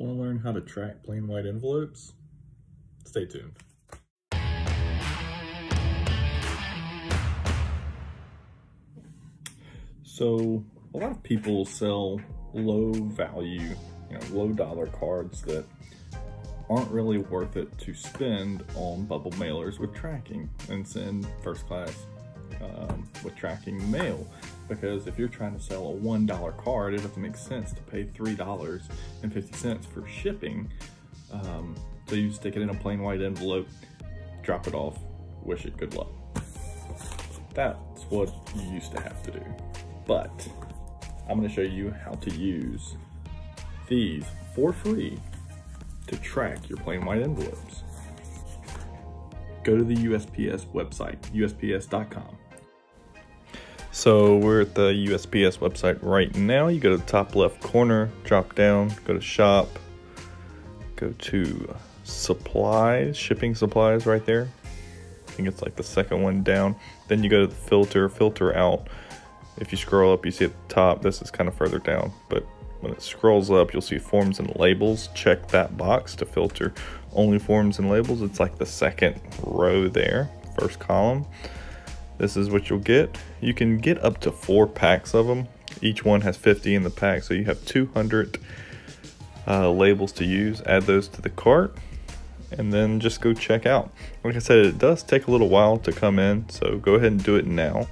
Want to learn how to track plain white envelopes? Stay tuned. So a lot of people sell low value, you know, low dollar cards that aren't really worth it to spend on bubble mailers with tracking and send first class um, with tracking mail. Because if you're trying to sell a $1 card, it doesn't make sense to pay $3.50 for shipping. Um, so you stick it in a plain white envelope, drop it off, wish it good luck. That's what you used to have to do. But I'm gonna show you how to use these for free to track your plain white envelopes. Go to the USPS website, usps.com. So we're at the USPS website right now. You go to the top left corner, drop down, go to shop, go to supplies, shipping supplies right there. I think it's like the second one down. Then you go to the filter, filter out. If you scroll up, you see at the top, this is kind of further down, but when it scrolls up, you'll see forms and labels. Check that box to filter only forms and labels. It's like the second row there, first column. This is what you'll get. You can get up to four packs of them. Each one has 50 in the pack, so you have 200 uh, labels to use. Add those to the cart and then just go check out. Like I said, it does take a little while to come in, so go ahead and do it now.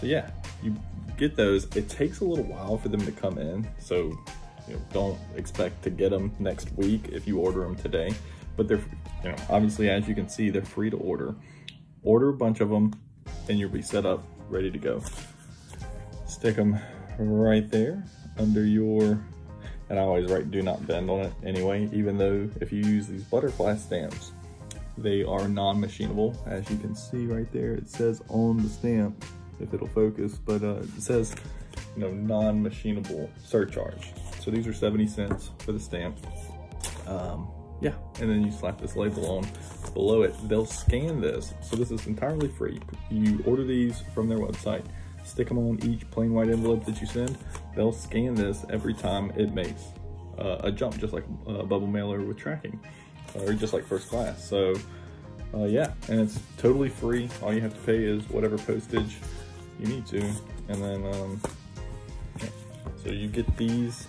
So yeah, you get those. It takes a little while for them to come in, so you know, don't expect to get them next week if you order them today. But they're, you know, obviously as you can see, they're free to order. Order a bunch of them, and you'll be set up, ready to go. Stick them right there under your and I always write do not bend on it anyway, even though if you use these butterfly stamps, they are non-machinable. As you can see right there, it says on the stamp, if it'll focus, but uh, it says, you know, non-machinable surcharge. So these are 70 cents for the stamp. Um, and then you slap this label on below it. They'll scan this, so this is entirely free. You order these from their website stick them on each plain white envelope that you send. They'll scan this every time it makes uh, a jump, just like a bubble mailer with tracking, or just like first class. So uh, yeah, and it's totally free. All you have to pay is whatever postage you need to. And then, um, yeah. so you get these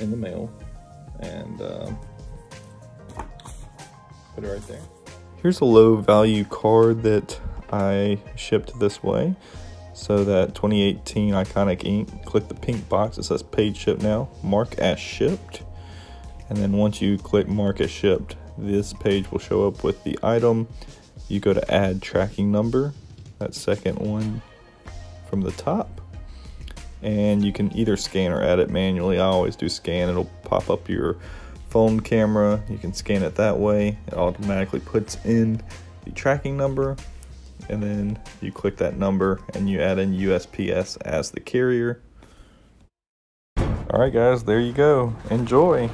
in the mail and um, put it right there. Here's a low value card that I shipped this way. So that 2018 Iconic ink, click the pink box that says paid ship now, mark as shipped. And then once you click mark as shipped, this page will show up with the item. You go to add tracking number, that second one from the top. And you can either scan or add it manually. I always do scan, it'll pop up your phone camera. You can scan it that way. It automatically puts in the tracking number and then you click that number and you add in USPS as the carrier. All right, guys, there you go. Enjoy.